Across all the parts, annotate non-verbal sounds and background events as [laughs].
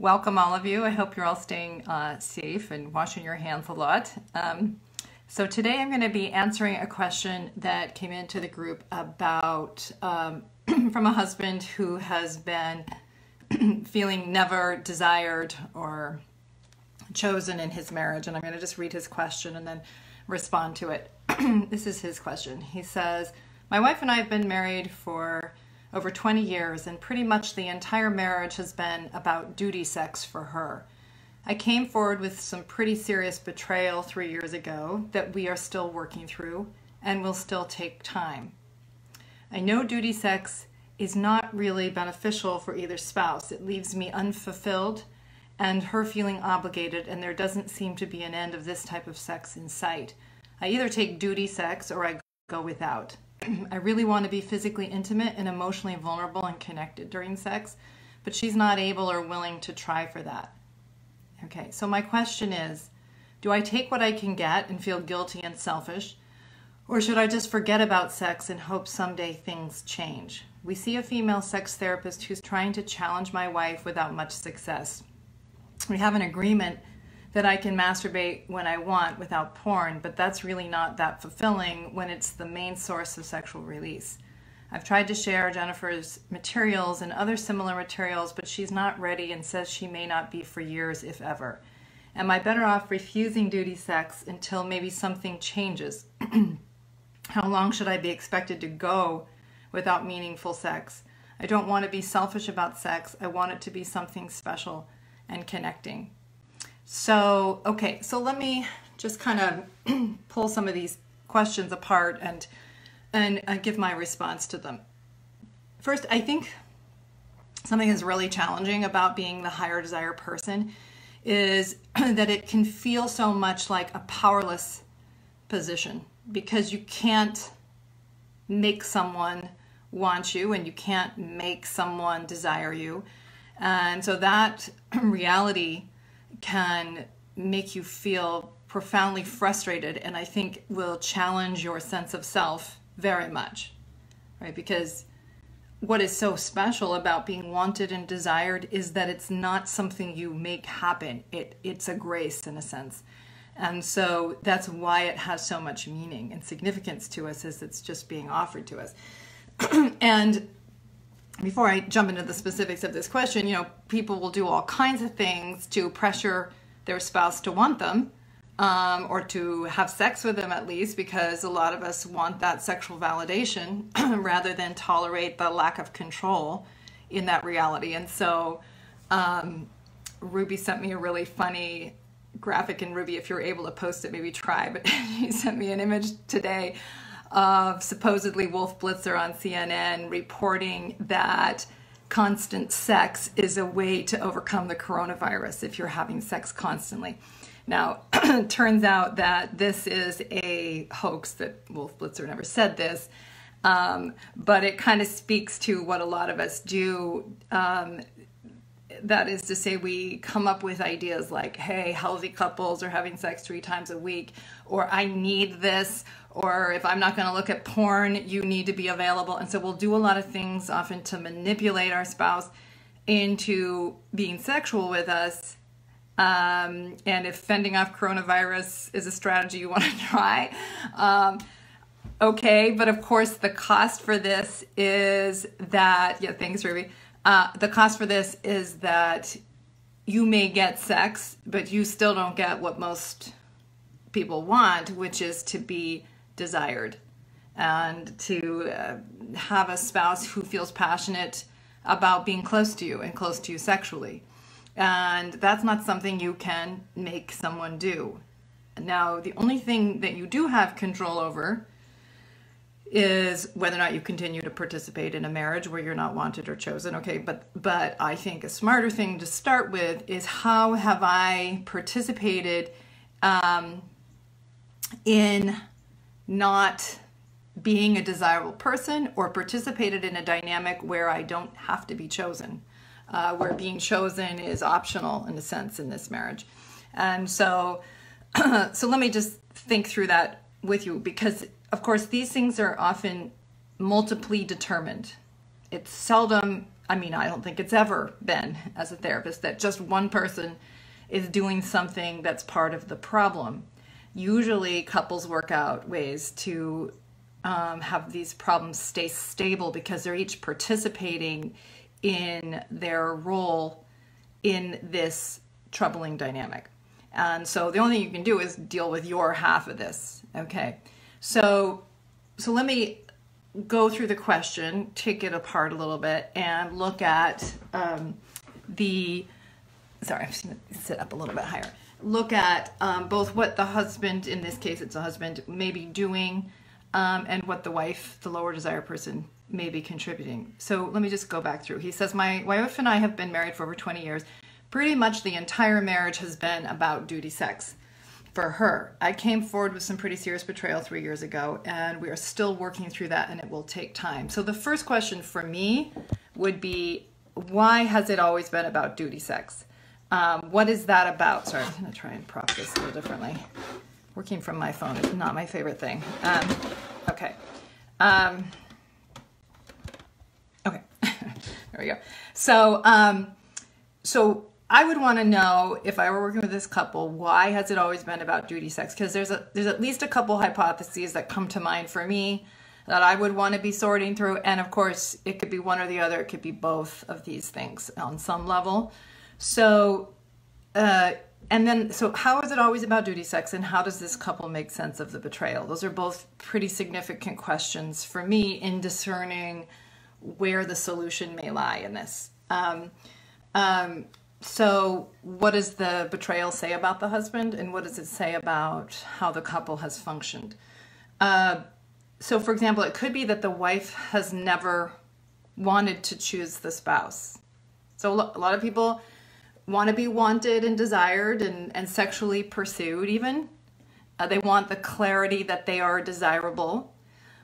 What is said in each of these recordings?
welcome all of you. I hope you're all staying uh, safe and washing your hands a lot. Um, so today I'm going to be answering a question that came into the group about um, [clears throat] from a husband who has been [clears throat] feeling never desired or chosen in his marriage. And I'm going to just read his question and then respond to it. [clears throat] this is his question. He says, My wife and I have been married for over 20 years, and pretty much the entire marriage has been about duty sex for her. I came forward with some pretty serious betrayal three years ago that we are still working through and will still take time. I know duty sex is not really beneficial for either spouse. It leaves me unfulfilled and her feeling obligated, and there doesn't seem to be an end of this type of sex in sight. I either take duty sex or I go without. [clears throat] I really want to be physically intimate and emotionally vulnerable and connected during sex, but she's not able or willing to try for that. Okay, so my question is do I take what I can get and feel guilty and selfish? Or should I just forget about sex and hope someday things change? We see a female sex therapist who's trying to challenge my wife without much success. We have an agreement that I can masturbate when I want without porn, but that's really not that fulfilling when it's the main source of sexual release. I've tried to share Jennifer's materials and other similar materials, but she's not ready and says she may not be for years, if ever. Am I better off refusing duty sex until maybe something changes? [clears throat] How long should I be expected to go without meaningful sex? I don't want to be selfish about sex. I want it to be something special and connecting. So, okay, so let me just kind of [clears throat] pull some of these questions apart and and uh, give my response to them. First, I think something that's really challenging about being the higher desire person is [clears throat] that it can feel so much like a powerless position because you can't make someone want you and you can't make someone desire you. And so that [clears throat] reality can make you feel profoundly frustrated and I think will challenge your sense of self very much, right? Because what is so special about being wanted and desired is that it's not something you make happen. It it's a grace in a sense. And so that's why it has so much meaning and significance to us as it's just being offered to us. [clears throat] and before I jump into the specifics of this question, you know, people will do all kinds of things to pressure their spouse to want them um, or to have sex with them at least, because a lot of us want that sexual validation [clears throat] rather than tolerate the lack of control in that reality. And so, um, Ruby sent me a really funny graphic, and Ruby, if you're able to post it, maybe try. But [laughs] he sent me an image today of supposedly Wolf Blitzer on CNN reporting that constant sex is a way to overcome the coronavirus if you're having sex constantly. Now, [clears throat] turns out that this is a hoax that Wolf Blitzer never said this, um, but it kind of speaks to what a lot of us do. Um, that is to say, we come up with ideas like, hey, healthy couples are having sex three times a week, or I need this, or if I'm not going to look at porn, you need to be available. And so we'll do a lot of things often to manipulate our spouse into being sexual with us um, and if fending off coronavirus is a strategy you want to [laughs] try, um, okay. But of course, the cost for this is that, yeah, thanks, Ruby. Uh, the cost for this is that you may get sex, but you still don't get what most people want, which is to be desired and to uh, have a spouse who feels passionate about being close to you and close to you sexually. And that's not something you can make someone do. Now, the only thing that you do have control over is whether or not you continue to participate in a marriage where you're not wanted or chosen. Okay, but but I think a smarter thing to start with is how have I participated um, in not being a desirable person or participated in a dynamic where I don't have to be chosen uh, where being chosen is optional in a sense in this marriage. And so, [clears throat] so let me just think through that with you because, of course, these things are often multiply determined. It's seldom I mean, I don't think it's ever been as a therapist that just one person is doing something that's part of the problem. Usually, couples work out ways to um, have these problems stay stable because they're each participating in their role in this troubling dynamic. And so the only thing you can do is deal with your half of this. Okay. So so let me go through the question, take it apart a little bit, and look at um, the. Sorry, I'm just to sit up a little bit higher. Look at um, both what the husband, in this case, it's a husband, may be doing, um, and what the wife, the lower desire person, may be contributing. So let me just go back through. He says, My wife and I have been married for over 20 years. Pretty much the entire marriage has been about duty sex for her. I came forward with some pretty serious betrayal three years ago, and we are still working through that, and it will take time. So, the first question for me would be why has it always been about duty sex? Um, what is that about? Sorry, I'm to try and prop this a little differently. Working from my phone is not my favorite thing. Um, okay. Um, okay. [laughs] there we go. So, um, so I would want to know if I were working with this couple, why has it always been about duty sex? Because there's a there's at least a couple hypotheses that come to mind for me that I would want to be sorting through, and of course, it could be one or the other. It could be both of these things on some level. So, uh, and then so how is it always about duty sex, and how does this couple make sense of the betrayal? Those are both pretty significant questions for me in discerning where the solution may lie in this. Um, um, so, what does the betrayal say about the husband, and what does it say about how the couple has functioned? Uh, so, for example, it could be that the wife has never wanted to choose the spouse. So, a lot of people want to be wanted and desired and, and sexually pursued, even. Uh, they want the clarity that they are desirable,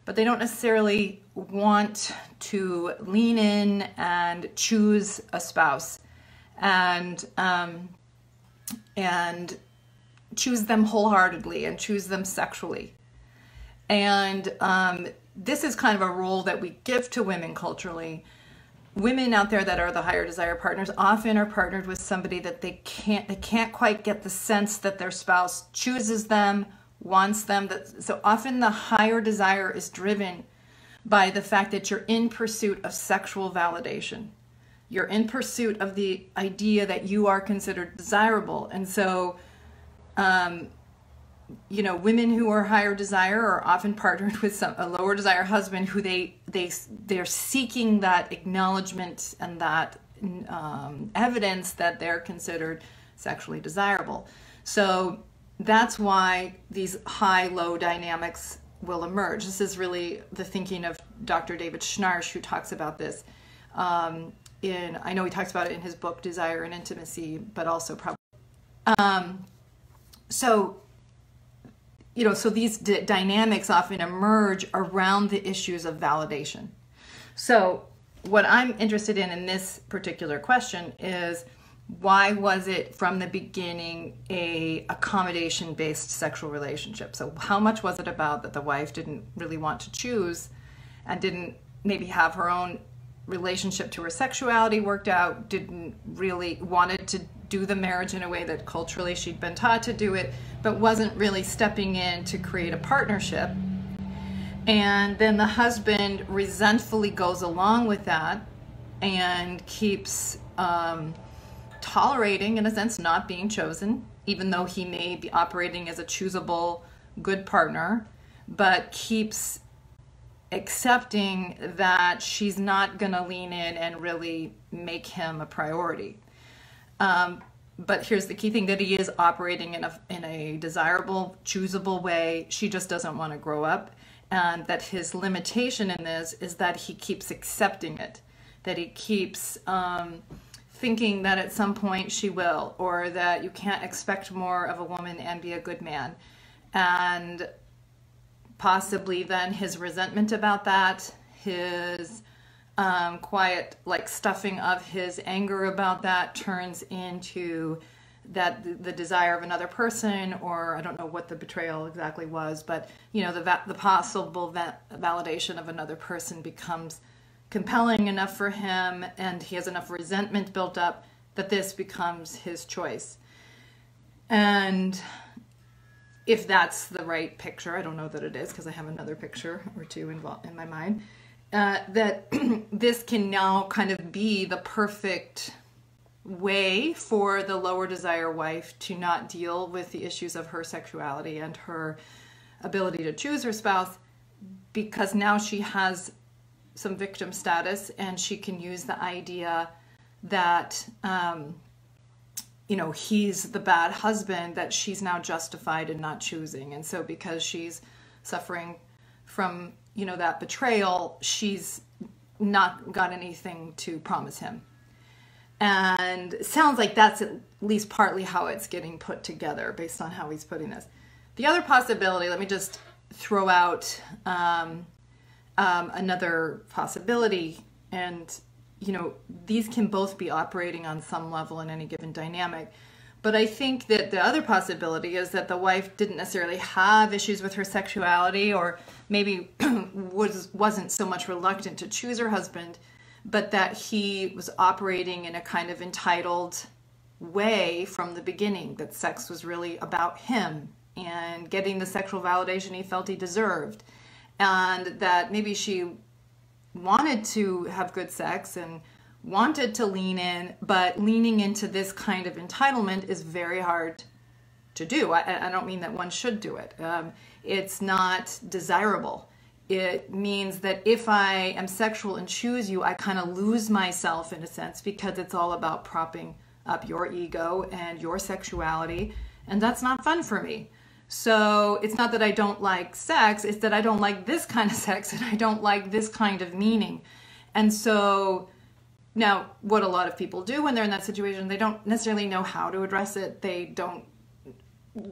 but they don't necessarily want to lean in and choose a spouse and um, and choose them wholeheartedly and choose them sexually. And um, this is kind of a role that we give to women culturally. Women out there that are the higher desire partners often are partnered with somebody that they can't they can't quite get the sense that their spouse chooses them, wants them. That so often the higher desire is driven by the fact that you're in pursuit of sexual validation you're in pursuit of the idea that you are considered desirable and so um, you know women who are higher desire are often partnered [laughs] with some, a lower desire husband who they they they're seeking that acknowledgement and that um, evidence that they're considered sexually desirable. So that's why these high low dynamics will emerge. This is really the thinking of dr david schnarch who talks about this um, in I know he talks about it in his book Desire and Intimacy, but also probably um, so you know so these dynamics often emerge around the issues of validation. So what I'm interested in in this particular question is why was it from the beginning a accommodation based sexual relationship so how much was it about that the wife didn't really want to choose and didn't maybe have her own relationship to her sexuality worked out, didn't really wanted to do the marriage in a way that culturally she'd been taught to do it, but wasn't really stepping in to create a partnership. And then the husband resentfully goes along with that and keeps um, tolerating, in a sense, not being chosen, even though he may be operating as a choosable good partner, but keeps accepting that she's not going to lean in and really make him a priority. Um, but here's the key thing that he is operating in a, in a desirable, choosable way. She just doesn't want to grow up. And that his limitation in this is that he keeps accepting it, that he keeps um, thinking that at some point she will, or that you can't expect more of a woman and be a good man. And possibly then his resentment about that, his um, quiet like stuffing of his anger about that turns into that the, desire of another person or i don't know what the betrayal exactly was but you know the, the possible va- validation of another person becomes compelling enough for him and he has enough resentment built up that this becomes his choice. And if that's the right picture, I don't know that it is because I have another picture or two involved in my mind, uh, that [clears throat] this can now kind of be the perfect way for the lower desire wife to not deal with the issues of her sexuality and her ability to choose her spouse because now she has some victim status and she can use the idea that um, you know he's the bad husband that she's now justified in not choosing. And so because she's suffering from you know that betrayal she's not got anything to promise him. And sounds like that's at least partly how it's getting put together based on how he's putting this. The other possibility let me just throw out um, um, another possibility. And you know these can both be operating on some level in any given dynamic but i think that the other possibility is that the wife didn't necessarily have issues with her sexuality or maybe [clears throat] was wasn't so much reluctant to choose her husband but that he was operating in a kind of entitled way from the beginning that sex was really about him and getting the sexual validation he felt he deserved. And that maybe she wanted to have good sex and wanted to lean in, but leaning into this kind of entitlement is very hard to do. I, I don't mean that one should do it. Um, it's not desirable. It means that if I am sexual and choose you, I kind of lose myself in a sense because it's all about propping up your ego and your sexuality, and that's not fun for me. So it's not that I don't like sex, it's that I don't like this kind of [laughs] sex and I don't like this kind of meaning. And so now, what a lot of people do when they're in that situation, they don't necessarily know how to address it. They don't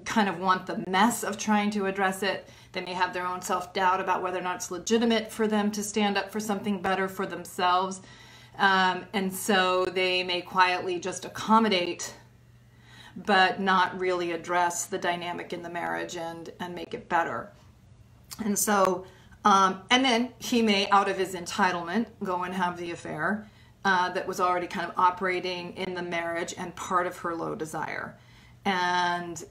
kind of want the mess of trying to address it. They may have their own self doubt about whether or not it's legitimate for them to stand up for something better for themselves. Um, and so they may quietly just accommodate but not really address the dynamic in the marriage and and make it better. And so, um, and then he may, out of his entitlement, go and have the affair uh, that was already kind of operating in the marriage and part of her low desire. And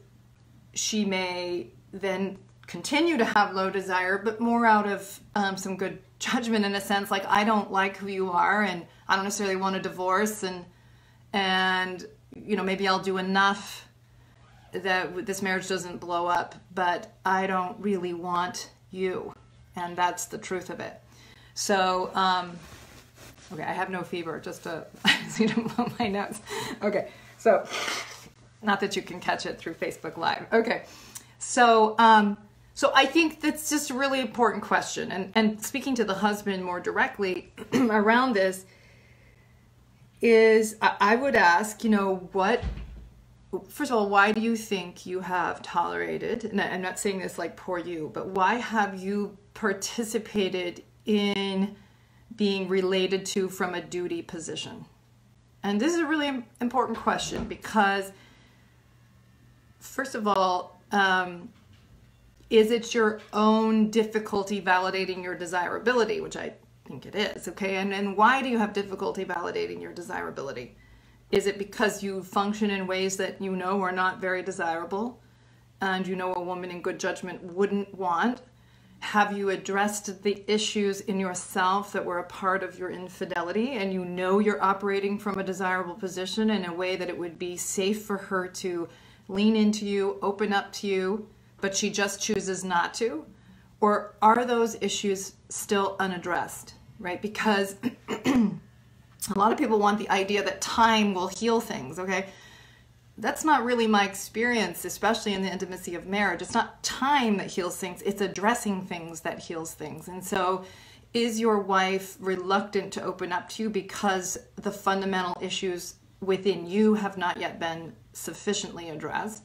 she may then continue to have low desire, but more out of um, some good judgment in a sense, like I don't like who you are, and I don't necessarily want a divorce, and and you know, maybe I'll do enough that this marriage doesn't blow up, but I don't really want you. And that's the truth of it. So, um, okay, I have no fever, just to, [laughs] I to blow my nose. Okay, so, not that you can catch it through Facebook Live. Okay, so, um, so I think that's just a really important question. And, and speaking to the husband more directly [clears throat] around this, is I would ask, you know, what, first of all, why do you think you have tolerated, and I'm not saying this like poor you, but why have you participated in being related to from a duty position? And this is a really important question because, first of all, um, is it your own difficulty validating your desirability, which I think it is. Okay. And, and why do you have difficulty validating your desirability? Is it because you function in ways that you know are not very desirable and you know a woman in good judgment wouldn't want? Have you addressed the issues in yourself that were a part of your infidelity and you know you're operating from a desirable position in a way that it would be safe for her to lean into you, open up to you, but she just chooses not to? Or are those issues still unaddressed, right? Because [clears throat] a lot of people want the idea that time will heal things, okay? That's not really my experience, especially in the intimacy of marriage. It's not time that heals things, it's addressing things that heals things. And so, is your wife reluctant to open up to you because the fundamental issues within you have not yet been sufficiently addressed?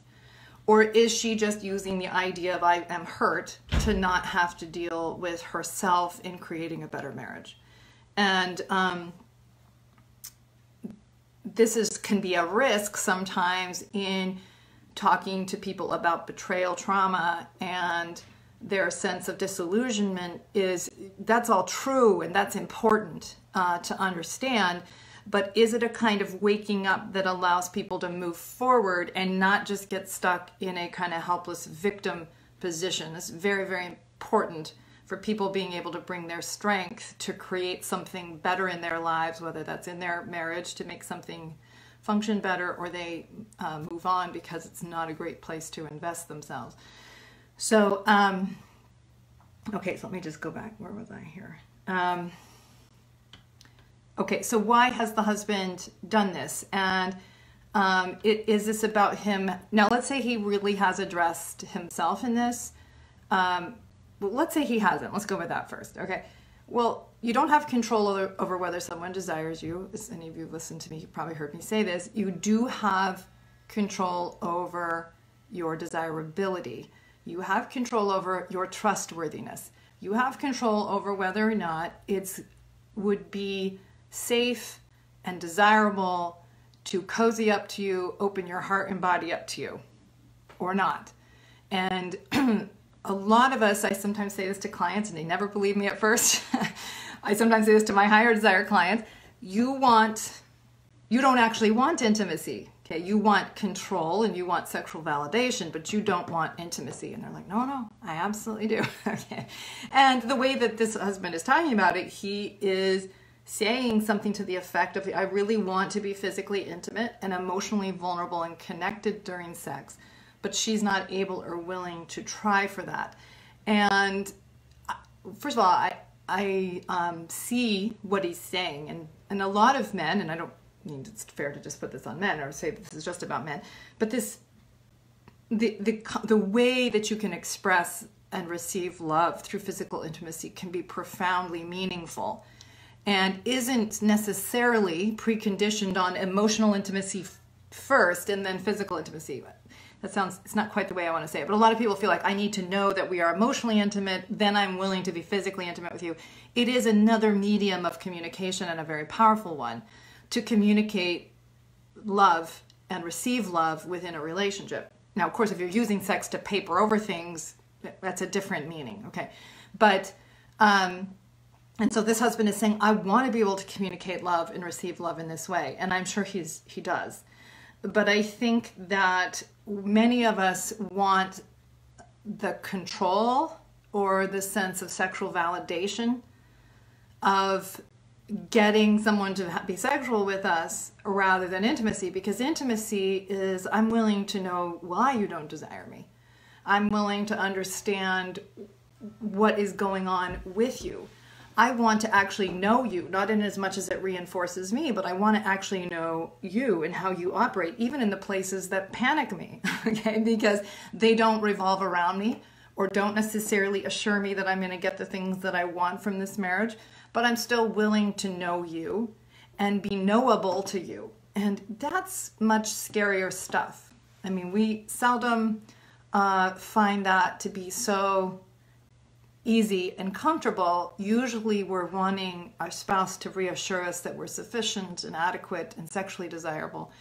Or is she just using the idea of I am hurt to not have to deal with herself in creating a better marriage? And um, this is can be a risk sometimes in talking to people about betrayal trauma and their sense of disillusionment is that's all true and that's important uh, to understand. But is it a kind of waking up that allows people to move forward and not just get stuck in a kind of helpless victim position? It's very very important for people being able to bring their strength to create something better in their lives whether that's in their marriage to make something function better or they uh, move on because it's not a great place to invest themselves so, um, okay, so let me just go back. Where was I here? Um, okay, so why has the husband done this? And um, it, is this about him? Now, let's say he really has addressed himself in this. Um, let's say he hasn't. Let's go with that first. Okay. Well, you don't have control over, over whether someone desires you. As any of you have listened to me, you probably heard me say this. You do have control over your desirability. You have control over your trustworthiness. You have control over whether or not it would be safe and desirable to cozy up to you, open your heart and body up to you, or not. And [clears throat] a lot of us, I sometimes say this to clients, and they never believe me at first. [laughs] I sometimes say this to my higher desire clients. You want, you don't actually want intimacy. Okay, you want control and you want sexual validation, but you don't want intimacy. And they're like, no, no, I absolutely do. [laughs] okay. And the way that this husband is talking about it, he is saying something to the effect of, I really want to be physically intimate and emotionally vulnerable and connected during sex, but she's not able or willing to try for that. And uh, first of all, I, I um, see what he's saying, and, and a lot of men, and I don't mean it's fair to just put this on men or say this is just about men, but this the the the way that you can express and receive love through physical intimacy can be profoundly meaningful and isn't necessarily preconditioned on emotional intimacy first and then physical intimacy that sounds it's not quite the way i want to say it but a lot of people feel like i need to know that we are emotionally intimate then i'm willing to be physically intimate with you it is another medium of communication and a very powerful one to communicate love and receive love within a relationship. Now, of course, if you're using sex to paper over things, that's a different meaning, okay? But, um, and so this husband is saying, I want to be able to communicate love and receive love in this way. And I'm sure he's, he does. But I think that many of us want the control or the sense of sexual validation of getting someone to be sexual with us rather than intimacy because intimacy is I'm willing to know why you don't desire me. I'm willing to understand what is going on with you. I want to actually know you, not in as much as it reinforces me, but I want to actually know you and how you operate, even in the places that panic me, [laughs] okay? Because they don't revolve around me or don't necessarily assure me that I'm going to get the things that I want from this marriage but I'm still willing to know you and be knowable to you. And that's much scarier stuff. I mean, we seldom uh, find that to be so easy and comfortable. Usually, we're wanting our spouse to reassure us that we're sufficient and adequate and sexually desirable.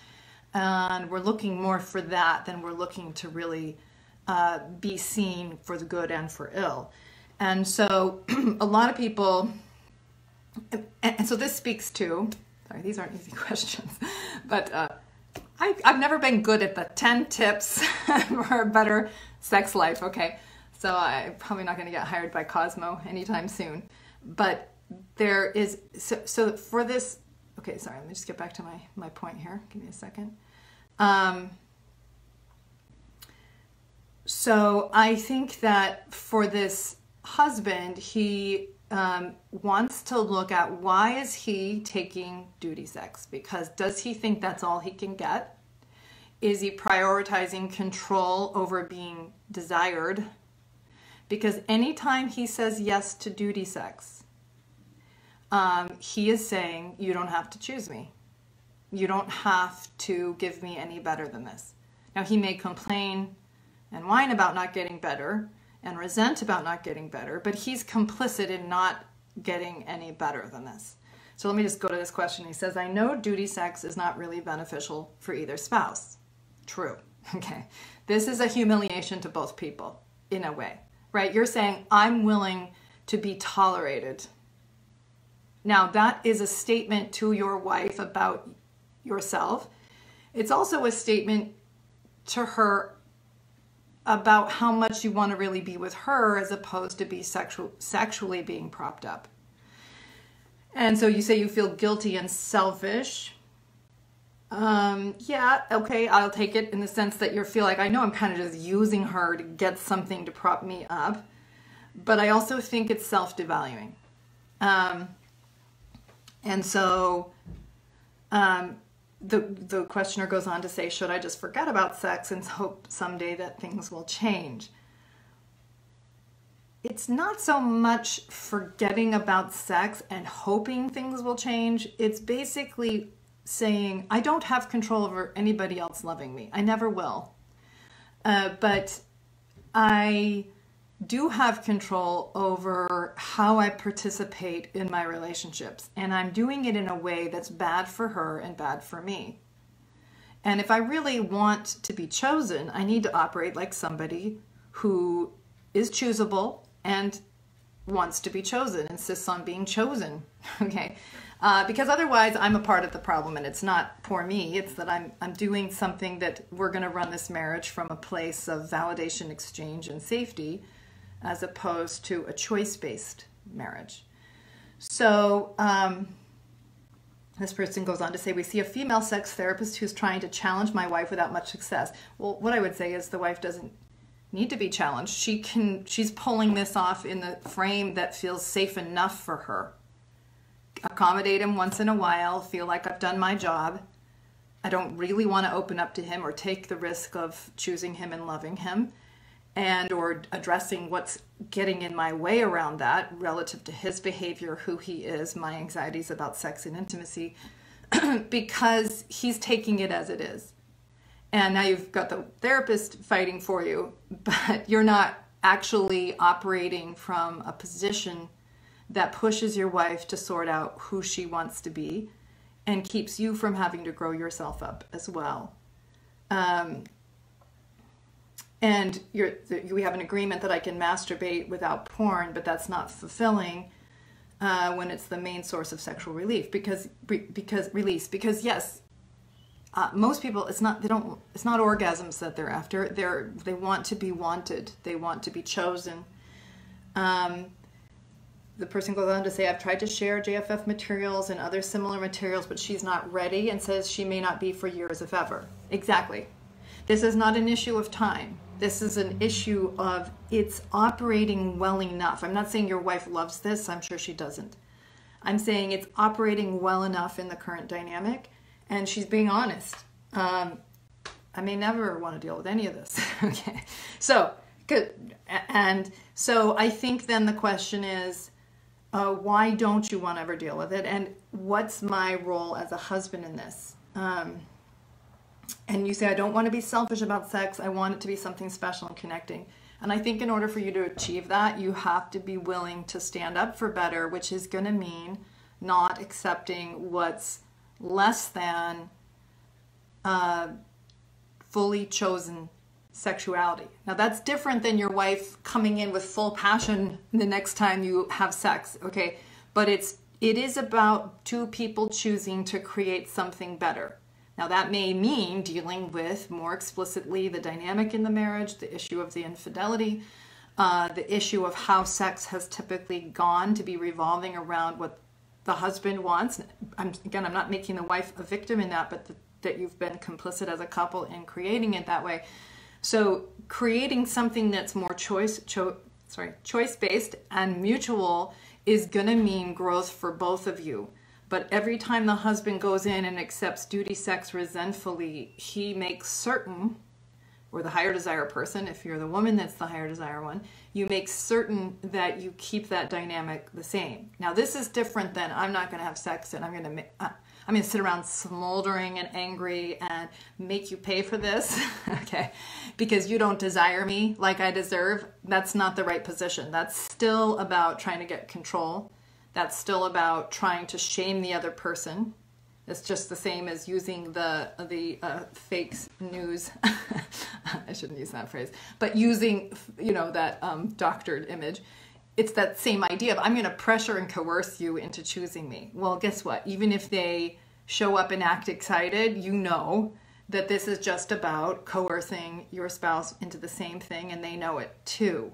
And we're looking more for that than we're looking to really uh, be seen for the good and for ill. And so, [clears throat] a lot of people and, so this speaks to, sorry, these aren't easy [laughs] questions, but uh, I, I've never been good at the 10 tips [laughs] for a better sex life, okay? So I'm probably not going to get hired by Cosmo anytime soon. But there is, so, so for this, okay, sorry, let me just get back to my, my point here. Give me a second. Um, so I think that for this husband, he um, wants to look at why is he taking duty sex because does he think that's all he can get is he prioritizing control over being desired because anytime he says yes to duty sex um, he is saying you don't have to choose me you don't have to give me any better than this now he may complain and whine about not getting better and resent about not getting better, but he's complicit in not getting any better than this. So let me just go to this question. He says, I know duty sex is not really beneficial for either spouse. True. [laughs] Okay. This is a humiliation to both people in a way. Right? You're saying, I'm willing to be tolerated. Now, that is a statement to your wife about yourself. It's also a statement to her about how much you want to really be with her as opposed to be sexual, sexually being propped up. And so you say you feel guilty and selfish. Um, yeah, okay, I'll take it in the sense that you feel like I know I'm kind of just using her to get something to prop me up, but I also think it's self devaluing. Um, and so um, the the questioner goes on to say, should I just forget about sex and hope someday that things will change? It's not so much forgetting about sex and hoping things will change. It's basically saying, I don't have control over anybody else loving me. I never will. Uh, but I do have control over how I participate in my relationships. And I'm doing it in a way that's bad for her and bad for me. And if I really want to be chosen, I need to operate like somebody who is choosable and wants to be chosen, insists on being chosen. [laughs] okay. Uh, because otherwise, I'm a part of the problem, and it's not for me. It's that I'm I'm doing something that we're going to run this marriage from a place of validation, exchange, and safety, as opposed to a choice-based marriage. So um, this person goes on to say, we see a female sex therapist who's trying to challenge my wife without much success. Well, what I would say is the wife doesn't need to be challenged. She can. She's pulling this off in the frame that feels safe enough for her accommodate him once in a while, feel like I've done my job. I don't really want to open up to him or take the risk of choosing him and loving him and or addressing what's getting in my way around that relative to his behavior, who he is, my anxieties about sex and intimacy [clears throat] because he's taking it as it is. And now you've got the therapist fighting for you, [laughs] but you're not actually operating from a position that pushes your wife to sort out who she wants to be and keeps you from having to grow yourself up as well. Um, and we have an agreement that I can masturbate without porn, but that's not fulfilling uh, when it's the main source of sexual relief because because release because yes, uh, most people it's not they don't it's not orgasms that they're after they're they want to be wanted they want to be chosen. Um, the person goes on to say, I've tried to share JFF materials and other similar materials, but she's not ready and says she may not be for years, if ever. Exactly. This is not an issue of time. This is an issue of it's operating well enough. I'm not saying your wife loves this, I'm sure she doesn't. I'm saying it's operating well enough in the current dynamic, and she's being honest. Um, I may never want to deal with any of this. [laughs] okay. So, good. And so I think then the question is, uh, why don't you want to ever deal with it? And what's my role as a husband in this? Um, and you say, I don't want to be selfish about sex. I want it to be something special and connecting. And I think in order for you to achieve that, you have to be willing to stand up for better, which is going to mean not accepting what's less than uh, fully chosen sexuality. Now that's different than your wife coming in with full passion the next time you have sex, okay? But it's it is about two people choosing to create something better. Now that may mean dealing with more explicitly the dynamic in the marriage, the issue of the infidelity, uh, the issue of how sex has typically gone to be revolving around what the husband wants. I'm, again, I'm not making the wife a victim in that, but the, that you've been complicit as a couple in creating it that way. So creating something that's more choice, cho- sorry, choice based and mutual is going to mean growth for both of you. But every time the husband goes in and accepts duty sex resentfully, he makes certain, or the higher desire person, if you're the woman that's the higher desire one, you make certain that you keep that dynamic the same. Now, this is different than I'm not going to have sex and I'm going to. Uh, I'm going to sit around smoldering and angry and make you pay for this, [laughs] okay, because you don't desire me like I deserve. That's not the right position. That's still about trying to get control. That's still about trying to shame the other person It's just the same as using the the uh, fake news. [laughs] I shouldn't use that phrase, but using you know that um, doctored image. It's that same idea of I'm going to pressure and coerce you into choosing me. Well, guess what? Even if they show up and act excited, you know that this is just about coercing your spouse into the same thing, and they know it too.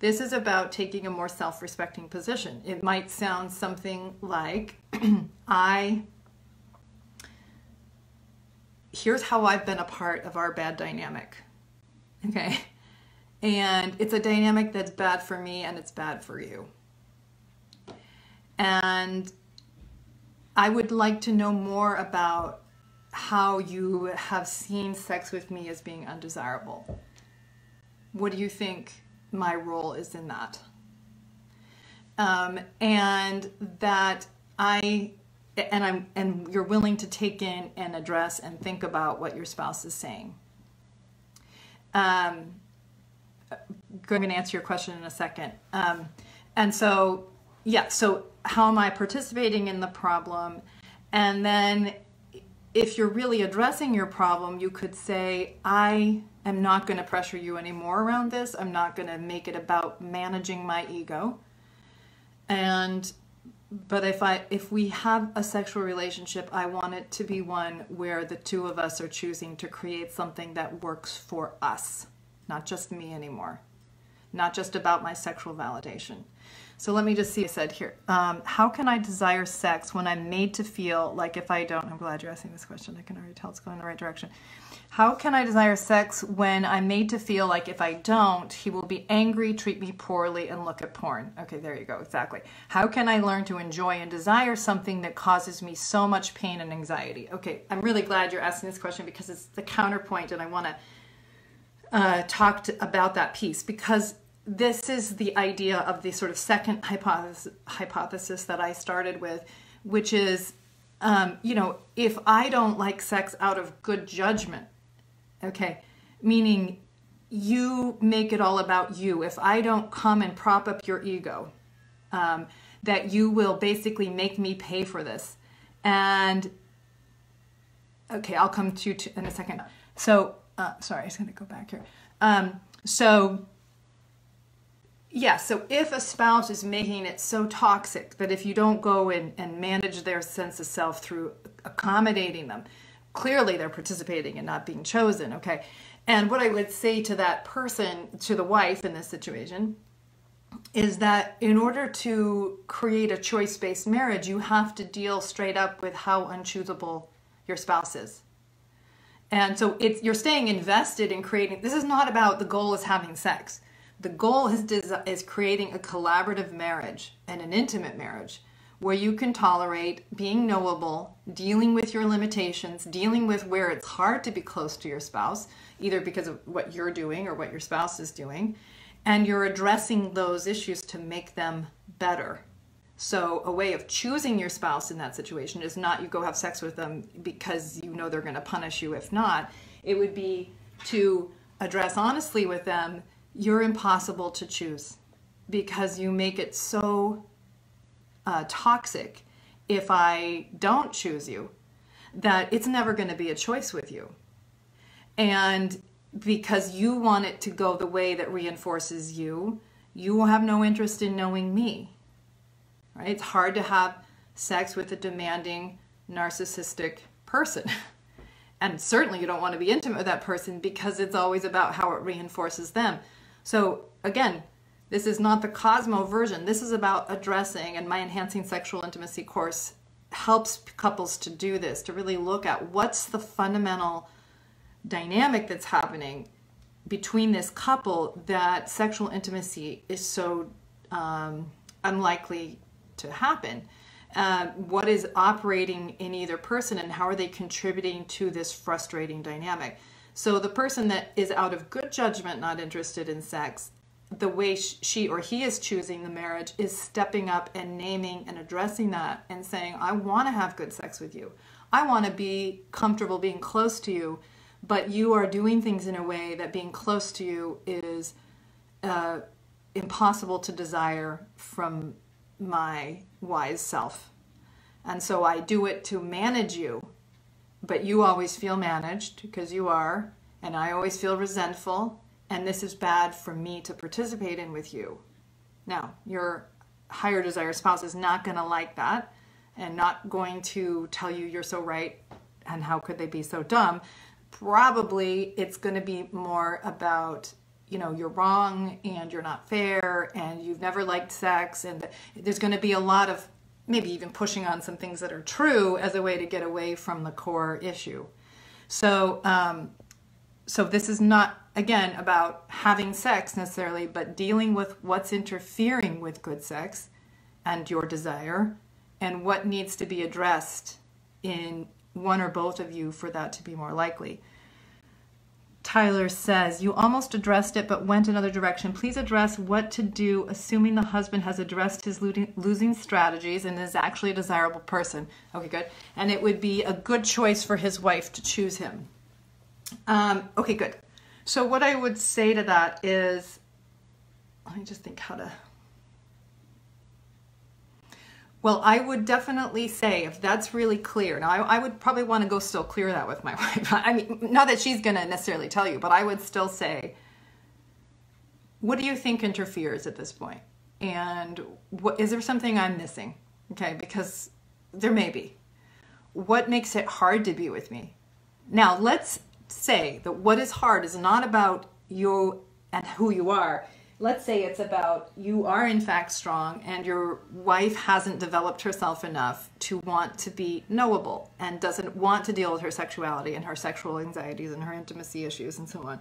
This is about taking a more self respecting position. It might sound something like, [clears throat] I here's how I've been a part of our bad dynamic. Okay. And it's a dynamic that's bad for me and it's bad for you. And I would like to know more about how you have seen sex with me as being undesirable. What do you think my role is in that? Um, and that I and I'm and you're willing to take in and address and think about what your spouse is saying. Um, going to answer your question in a second. Um, and so, yeah, so how am I participating in the problem? And then, if you're really addressing your problem, you could say, I am not going to pressure you anymore around this. I'm not going to make it about managing my ego. And but if I if we have a sexual relationship, I want it to be one where the two of us are choosing to create something that works for us, not just me anymore, not just about my sexual validation. So let me just see. I said here, um, how can I desire sex when I'm made to feel like if I don't? I'm glad you're asking this question. I can already tell it's going in the right direction. How can I desire sex when I'm made to feel like if I don't, he will be angry, treat me poorly, and look at porn? Okay, there you go, exactly. How can I learn to enjoy and desire something that causes me so much pain and anxiety? Okay, I'm really glad you're asking this question because it's the counterpoint, and I want to uh, talk to, about that piece because this is the idea of the sort of second hypothesis, hypothesis that I started with, which is, um, you know, if I don't like sex out of good judgment, Okay, meaning you make it all about you. If I don't come and prop up your ego, um, that you will basically make me pay for this. And okay, I'll come to you in a second. So, uh, sorry, I'm just going to go back here. Um, so, yeah, so if a spouse is making it so toxic that if you don't go and, and manage their sense of self through accommodating them, clearly they're participating and not being chosen, okay? And what I would say to that person, to the wife in this situation, is that in order to create a choice based marriage, you have to deal straight up with how unchoosable your spouse is. And so it's, you're staying invested in creating, this is not about the goal is having sex. The goal is, is creating a collaborative marriage and an intimate marriage where you can tolerate being knowable, dealing with your limitations, dealing with where it's hard to be close to your spouse, either because of what you're doing or what your spouse is doing, and you're addressing those issues to make them better. So, a way of choosing your spouse in that situation is not you go have sex with them because you know they're going to punish you if not. It would be to address honestly with them, you're impossible to choose because you make it so uh, toxic if I don't choose you, that it's never going to be a choice with you. And because you want it to go the way that reinforces you, you will have no interest in knowing me. Right? It's hard to have sex with a demanding, narcissistic person. [laughs] and certainly you don't want to be intimate with that person because it's always about how it reinforces them. So again, this is not the Cosmo version. This is about addressing, and my Enhancing Sexual Intimacy course helps couples to do this, to really look at what's the fundamental dynamic that's happening between this couple that sexual intimacy is so um, unlikely to happen. Uh, what is operating in either person and how are they contributing to this frustrating dynamic? So the person that is out of good judgment not interested in sex the way she or he is choosing the marriage is stepping up and naming and addressing that and saying, I want to have good sex with you. I want to be comfortable being close to you, but you are doing things in a way that being close to you is uh, impossible to desire from my wise self. And so I do it to manage you. But you always feel managed because you are. And I always feel resentful. And this is bad for me to participate in with you. Now, your higher desire spouse is not going to like that and not going to tell you you're so right and how could they be so dumb. Probably it's going to be more about you know you're wrong and you're not fair and you've never liked sex and there's going to be a lot of maybe even pushing on some things that are true as a way to get away from the core issue. So um, so this is not again about having sex necessarily but dealing with what's interfering with good sex and your desire and what needs to be addressed in one or both of you for that to be more likely Tyler says, You almost addressed it but went another direction. Please address what to do, assuming the husband has addressed his losing strategies and is actually a desirable person. Okay, good. And it would be a good choice for his wife to choose him. Um, okay, good. So, what I would say to that is, let me just think how to well, I would definitely say if that's really clear. Now, I, I would probably want to go still clear that with my [laughs] wife. I mean, not that she's going to necessarily tell you, but I would still say, what do you think interferes at this point? And what is there something I'm missing? Okay, because there may be. What makes it hard to be with me? Now, let's say that what is hard is not about you and who you are let's say it's about you are in fact strong and your wife hasn't developed herself enough to want to be knowable and doesn't want to deal with her sexuality and her sexual anxieties and her intimacy issues and so on.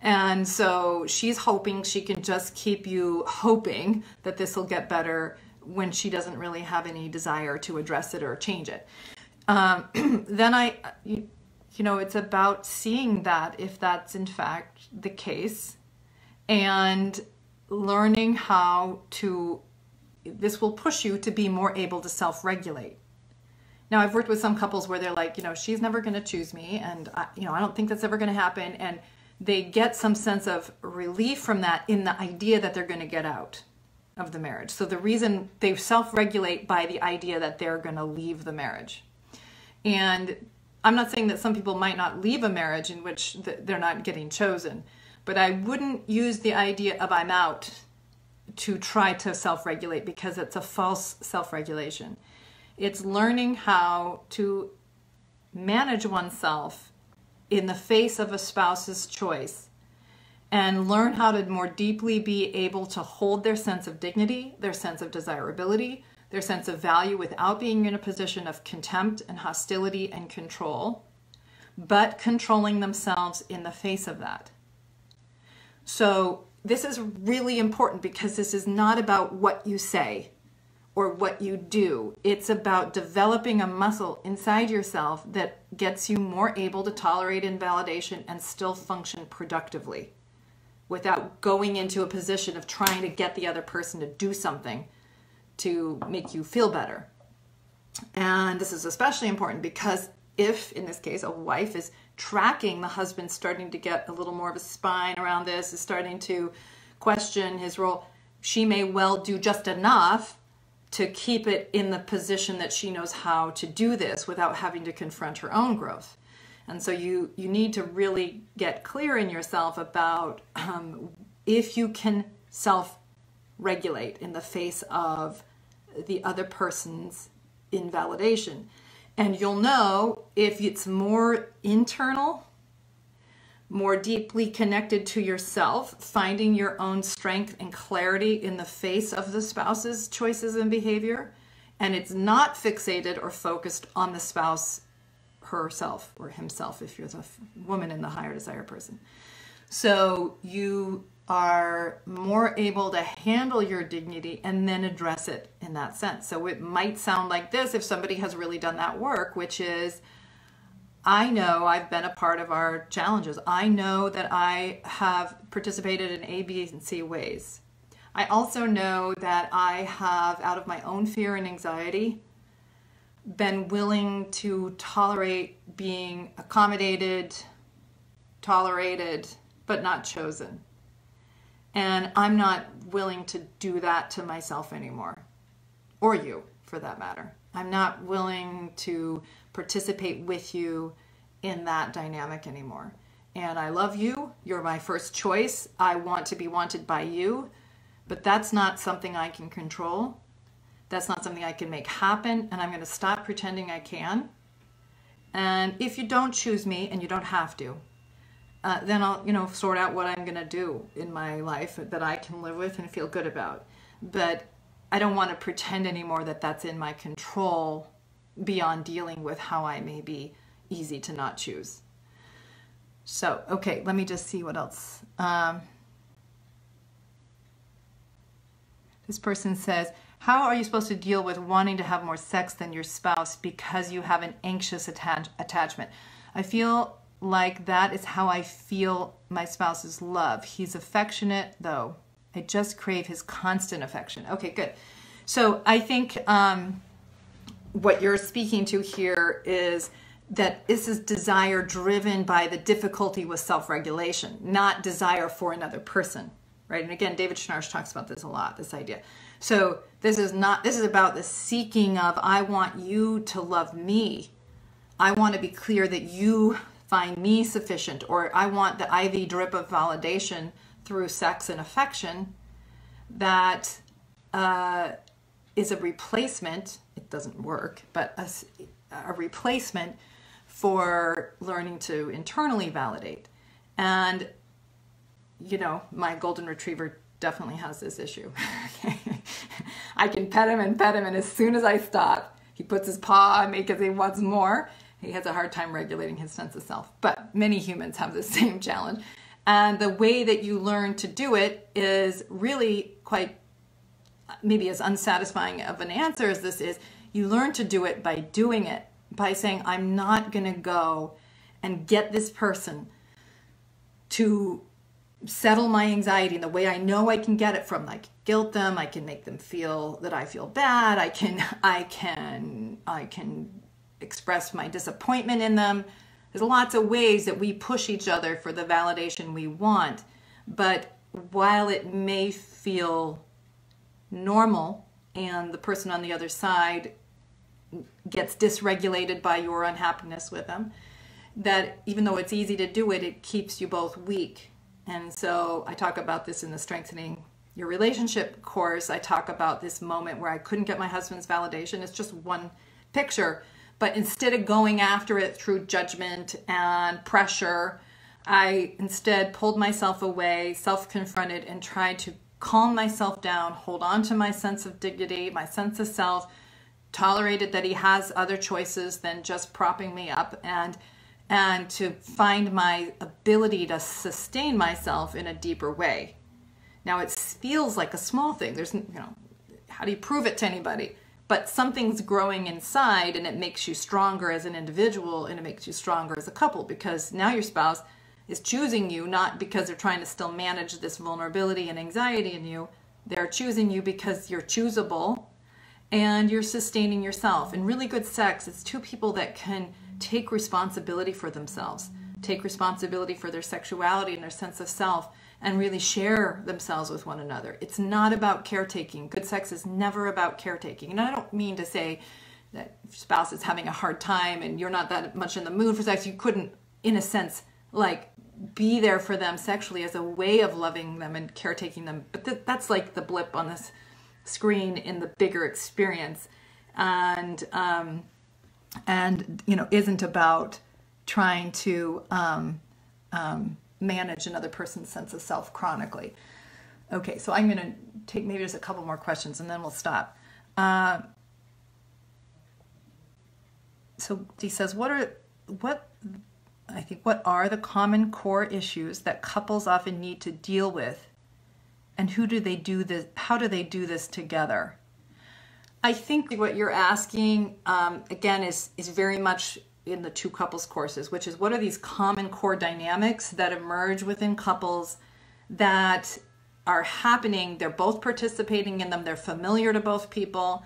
And so she's hoping she can just keep you hoping that this will get better when she doesn't really have any desire to address it or change it. Um, [clears throat] then I, you, you know, it's about seeing that if that's in fact the case and learning how to this will push you to be more able to self-regulate. Now i've worked with some couples where they're like you know she's never going to choose me and I, you know i don't think that's ever going to happen and they get some sense of relief from that in the idea that they're going to get out of the marriage. So the reason they self-regulate by the idea that they're going to leave the marriage. And i'm not saying that some people might not leave a marriage in which they're not getting chosen but I wouldn't use the idea of I'm out to try to self regulate because it's a false self regulation. It's learning how to manage oneself in the face of a spouse's choice and learn how to more deeply be able to hold their sense of dignity, their sense of desirability, their sense of value without being in a position of contempt and hostility and control, but controlling themselves in the face of that. So this is really important because this is not about what you say or what you do. It's about developing a muscle inside yourself that gets you more able to tolerate invalidation and still function productively without going into a position of trying to get the other person to do something to make you feel better. And this is especially important because if, in this case, a wife is tracking the husband starting to get a little more of a spine around this, is starting to question his role, she may well do just enough to keep it in the position that she knows how to do this without having to confront her own growth. And so you you need to really get clear in yourself about um, if you can self regulate in the face of the other person's invalidation. And you'll know if it's more internal, more deeply connected to yourself, finding your own strength and clarity in the face of the spouse's choices and behavior, and it's not fixated or focused on the spouse herself or himself if you're the woman in the higher desire person. So you are more able to handle your dignity and then address it in that sense. So it might sound like this if somebody has really done that work, which is I know I've been a part of our challenges. I know that I have participated in A, B, and C ways. I also know that I have, out of my own fear and anxiety, been willing to tolerate being accommodated, tolerated, but not chosen. And I'm not willing to do that to myself anymore, or you for that matter. I'm not willing to participate with you in that dynamic anymore. And I love you. You're my first choice. I want to be wanted by you. But that's not something I can control. That's not something I can make happen. And I'm going to stop pretending I can. And if you don't choose me, and you don't have to, uh, then I'll, you know, sort out what I'm going to do in my life that I can live with and feel good about. But I don't want to pretend anymore that that's in my control beyond dealing with how I may be easy to not choose. So, okay, let me just see what else. Um, this person says, how are you supposed to deal with wanting to have more sex than your spouse because you have an anxious attach attachment? I feel like that is how I feel my spouse's love. He's affectionate, though. I just crave his constant affection. Okay, good. So I think um, what you're speaking to here is that this is desire driven by the difficulty with self regulation, not desire for another person, right? And again, David Schnarch talks about this a lot, this idea. So this is not, this is about the seeking of, I want you to love me. I want to be clear that you find me sufficient, or I want the IV drip of validation through sex and affection that uh, is a replacement. It doesn't work, but a, a replacement for learning to internally validate. And, you know, my golden retriever definitely has this issue. [laughs] I can pet him and pet him, and as soon as I stop, he puts his paw on me because he wants more, he has a hard time regulating his sense of self. But many humans have the [laughs] same challenge. And the way that you learn to do it is really quite, maybe as unsatisfying of an answer as this is, you learn to do it by doing it, by saying, I'm not going to go and get this person to settle my anxiety in the way I know I can get it from like guilt them I can make them feel that I feel bad I can [laughs] I can I can express my disappointment in them. There's lots of ways that we push each other for the validation we want. But while it may feel normal and the person on the other side gets dysregulated by your unhappiness with them, that even though it's easy to do it, it keeps you both weak. And so I talk about this in the Strengthening Your Relationship course. I talk about this moment where I couldn't get my husband's validation. It's just one picture but instead of going after it through judgment and pressure, I instead pulled myself away, self confronted, and tried to calm myself down, hold on to my sense of dignity, my sense of self, tolerated that he has other choices than just propping me up, and and to find my ability to sustain myself in a deeper way. Now it feels like a small thing. There's you know, how do you prove it to anybody? But something's growing inside and it makes you stronger as an individual and it makes you stronger as a couple because now your spouse is choosing you not because they're trying to still manage this vulnerability and anxiety in you. They're choosing you because you're choosable and you're sustaining yourself. In really good sex it's two people that can take responsibility for themselves take responsibility for their sexuality and their sense of self and really share themselves with one another. It's not about caretaking. Good sex is never about caretaking. And I don't mean to say that spouse is having a hard time and you're not that much in the mood for sex. You couldn't, in a sense, like be there for them sexually as a way of loving them and caretaking them. But th- that's like the blip on this screen in the bigger experience. And, um, and you know, isn't about trying to um, um, manage another person's sense of self chronically. Okay, so I'm going to take maybe just a couple more questions and then we'll stop. Uh, so he says, what are what I think what are the common core issues that couples often need to deal with, and who do they do this? How do they do this together? I think what you're asking um, again is is very much in the two couples courses, which is what are these common core dynamics that emerge within couples that are happening. They're both participating in them, they're familiar to both people,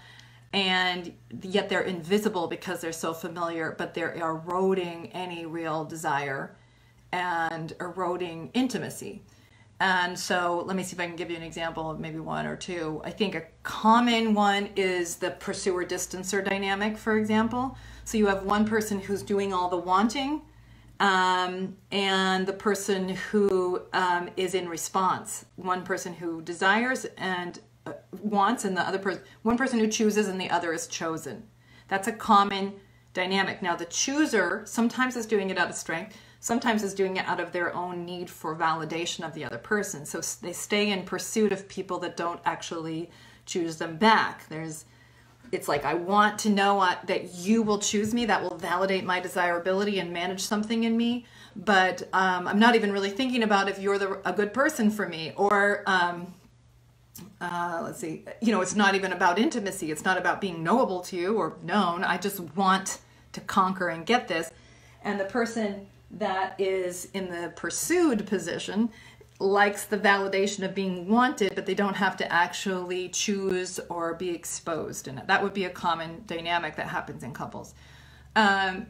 and yet they're invisible because they're so familiar, but they're eroding any real desire and eroding intimacy. And so let me see if I can give you an example of maybe one or two. I think a common one is the pursuer distancer dynamic, for example. So you have one person who's doing all the wanting um, and the person who um, is in response. One person who desires and uh, wants, and the other person, one person who chooses and the other is chosen. That's a common dynamic. Now, the chooser sometimes is doing it out of strength sometimes is doing it out of their own need for validation of the other person. So they stay in pursuit of people that don't actually choose them back. There's it's like I want to know that you will choose me. That will validate my desirability and manage something in me. But um, I'm not even really thinking about if you're the, a good person for me. Or um, uh, let's see, you know, it's not even about intimacy. It's not about being knowable to you or known. I just want to conquer and get this. And the person that is in the pursued position likes the validation of being wanted, but they don't have to actually choose or be exposed it. That would be a common dynamic that happens in couples. Um,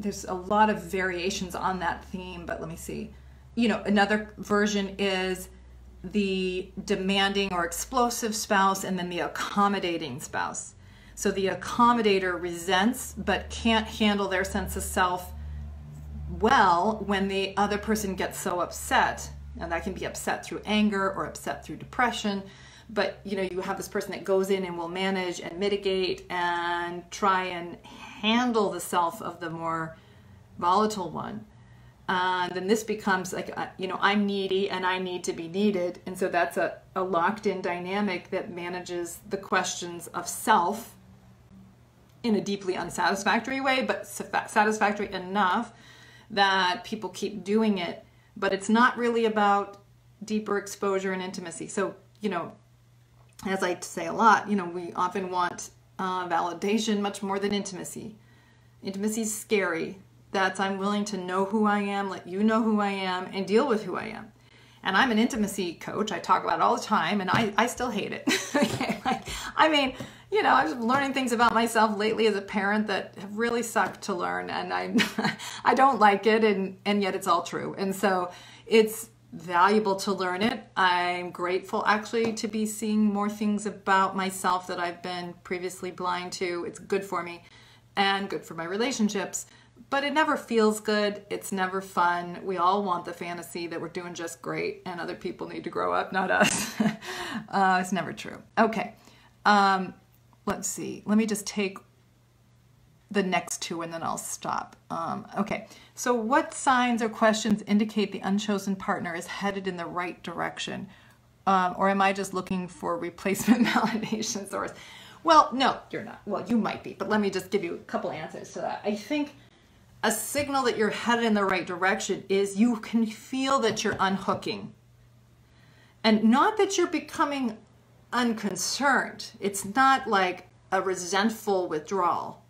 there's a lot of variations on that theme, but let me see. You know, another version is the demanding or explosive spouse and then the accommodating spouse. So the accommodator resents but can't handle their sense of self well when the other person gets so upset and that can be upset through anger or upset through depression but you know you have this person that goes in and will manage and mitigate and try and handle the self of the more volatile one. And then this becomes like uh, you know i'm needy and i need to be needed. And so that's a, a locked in dynamic that manages the questions of self in a deeply unsatisfactory way but satisfactory enough that people keep doing it, but it's not really about deeper exposure and intimacy. So, you know, as I say a lot, you know, we often want uh, validation much more than intimacy. Intimacy is scary. That's I'm willing to know who I am, let you know who I am, and deal with who I am. And I'm an intimacy coach. I talk about it all the time, and I, I still hate it. okay, [laughs] like, I mean, you know, I'm learning things about myself lately as a parent that have really sucked to learn, and I, [laughs] I don't like it, and and yet it's all true, and so it's valuable to learn it. I'm grateful actually to be seeing more things about myself that I've been previously blind to. It's good for me, and good for my relationships. But it never feels good. It's never fun. We all want the fantasy that we're doing just great, and other people need to grow up, not us. [laughs] uh, it's never true. Okay. Um, let's see, let me just take the next two and then I'll stop. Um, okay, so what signs or questions indicate the unchosen partner is headed in the right direction? Um, or am I just looking for replacement [laughs] validation source? Well, no, you're not. Well, you might be, but let me just give you a couple answers to that. I think a signal that you're headed in the right direction is you can feel that you're unhooking. And not that you're becoming unconcerned. It's not like a resentful withdrawal,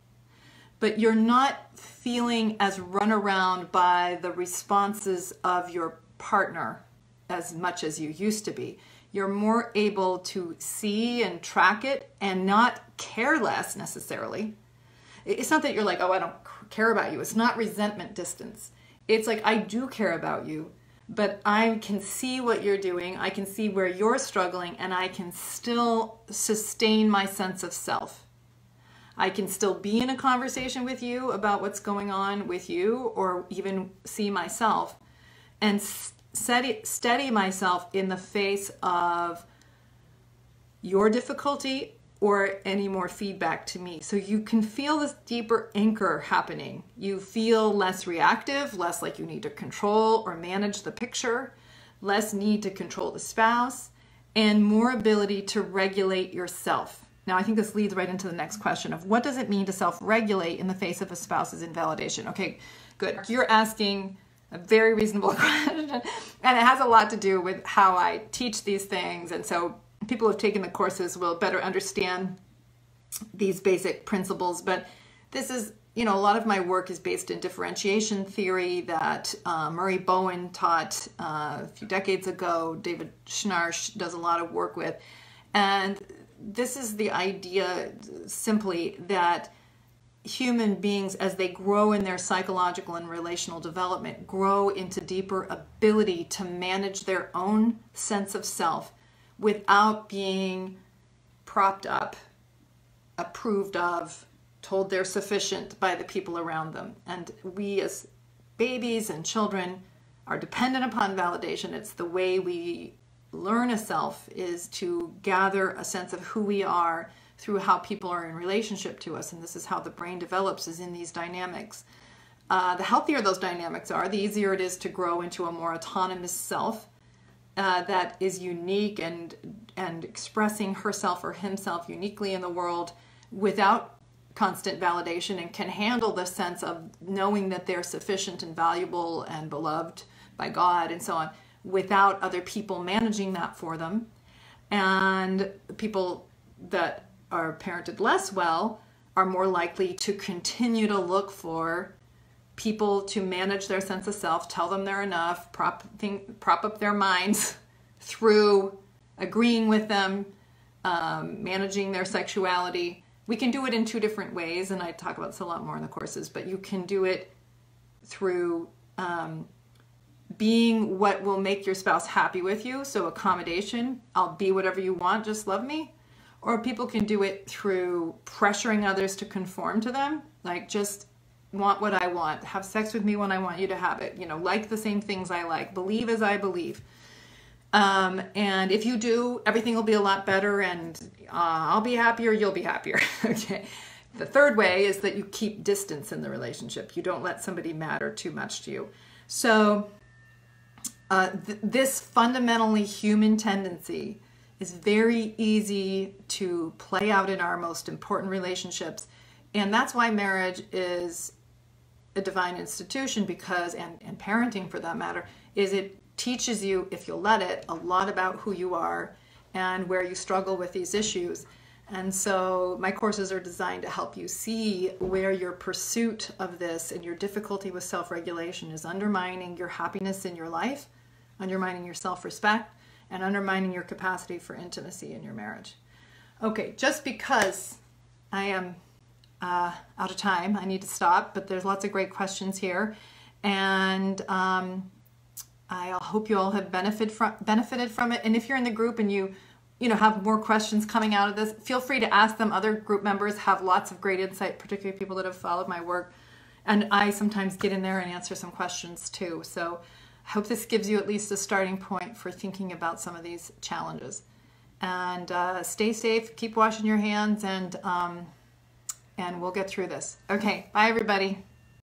but you're not feeling as run around by the responses of your partner as much as you used to be. You're more able to see and track it and not care less necessarily. It's not that you're like, oh, I don't care about you. It's not resentment distance. It's like, I do care about you but I can see what you're doing. I can see where you're struggling, and I can still sustain my sense of self. I can still be in a conversation with you about what's going on with you, or even see myself and steady, steady myself in the face of your difficulty or any more feedback to me. So you can feel this deeper anchor happening. You feel less reactive, less like you need to control or manage the picture, less need to control the spouse, and more ability to regulate yourself. Now, I think this leads right into the next question of what does it mean to self regulate in the face of a spouse's invalidation? Okay, good. You're asking a very reasonable [laughs] question, and it has a lot to do with how I teach these things. And so people who have taken the courses will better understand these basic principles. But this is, you know, a lot of my work is based in differentiation theory that uh, Murray Bowen taught uh, a few decades ago. David Schnarch does a lot of work with. And this is the idea simply that human beings, as they grow in their psychological and relational development, grow into deeper ability to manage their own sense of self without being propped up, approved of, told they're sufficient by the people around them. And we, as babies and children, are dependent upon validation. It's the way we learn a self is to gather a sense of who we are through how people are in relationship to us and this is how the brain develops is in these dynamics uh, the healthier those dynamics are the easier it is to grow into a more autonomous self uh, that is unique and and expressing herself or himself uniquely in the world without constant validation and can handle the sense of knowing that they're sufficient and valuable and beloved by God and so on without other people managing that for them. And people that are parented less well are more likely to continue to look for people to manage their sense of self, tell them they're enough, prop, think, prop up their minds [laughs] through agreeing with them, um, managing their sexuality. We can do it in two different ways, and I talk about this a lot more in the courses, but you can do it through um, being what will make your spouse happy with you. So, accommodation, I'll be whatever you want, just love me. Or people can do it through pressuring others to conform to them, like just want what I want, have sex with me when I want you to have it, you know, like the same things I like, believe as I believe. Um, and if you do, everything will be a lot better and uh, I'll be happier, you'll be happier. [laughs] okay. The third way is that you keep distance in the relationship. You don't let somebody matter too much to you. So, uh, th- this fundamentally human tendency is very easy to play out in our most important relationships. And that's why marriage is a divine institution because, and, and parenting for that matter, is it teaches you, if you'll let it, a lot about who you are and where you struggle with these issues. And so my courses are designed to help you see where your pursuit of this and your difficulty with self regulation is undermining your happiness in your life undermining your self respect, and undermining your capacity for intimacy in your marriage. Okay, just because I am uh, out of time, I need to stop, but there's lots of great questions here. And um, I hope you all have benefit from, benefited from it. And if you're in the group and you you know have more questions coming out of this feel free to ask them other group members have lots of great insight particularly people that have followed my work and i sometimes get in there and answer some questions too so I hope this gives you at least a starting point for thinking about some of these challenges. And uh, stay safe, keep washing your hands, and, um, and we'll get through this. Okay, bye everybody.